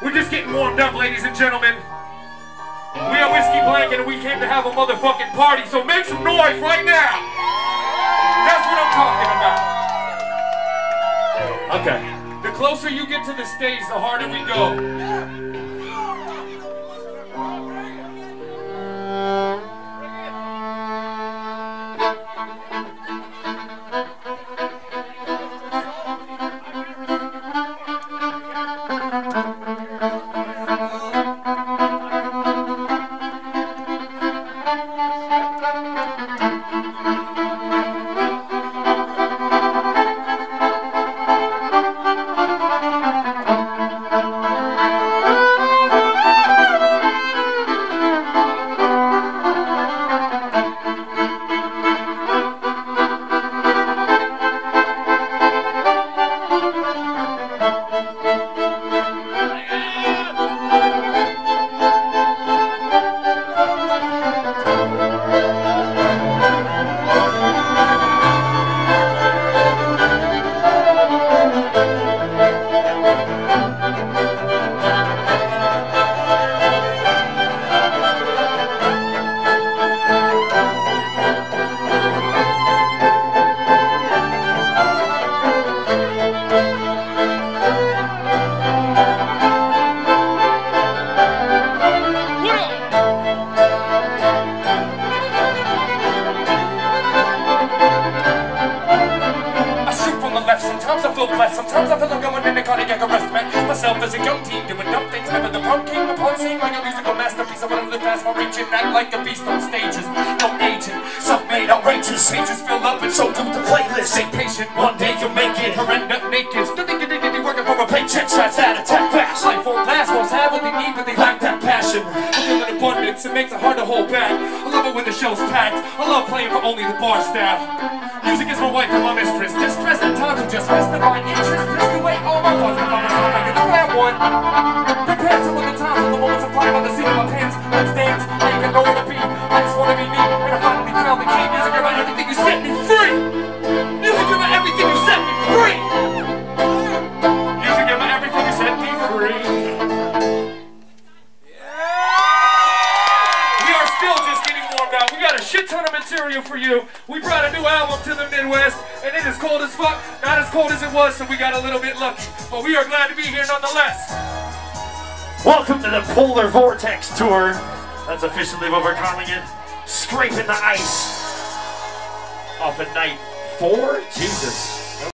We're just getting warmed up, ladies and gentlemen. We are Whiskey Blanket and we came to have a motherfucking party, so make some noise right now! That's what I'm talking about. Okay. The closer you get to the stage, the harder we go. Sometimes I feel blessed, sometimes I feel I'm going in a cardiac arrest, man. Myself as a young teen doing dumb things, never the punk king upon scene like a musical masterpiece. I wanna live past my reaching, act like a beast on stages. No agent, self-made outrageous, changes fill up and so do the playlist. Stay patient, one day you'll make it, or end up naked. Still thinking they be working for a paycheck, shots that attack fast. Life won't last, most have what they need, but they lack that passion. I it makes it hard to hold back. I love it when the show's packed, I love playing for only the bar staff. Music is my wife and my mistress. Distress at times and just rest in my interest. Pissed away all my fun from myself. I can grab one. Prepare some of the times when the moments are flying by the seat of my pants. Let's dance. I ain't got nowhere to be. I just wanna be me. And I finally found the key. Music about everything you set me We got a shit ton of material for you. We brought a new album to the Midwest, and it is cold as fuck. Not as cold as it was, so we got a little bit lucky. But we are glad to be here nonetheless. Welcome to the Polar Vortex Tour. That's officially what we're calling it. Scraping the ice off of night four? Jesus.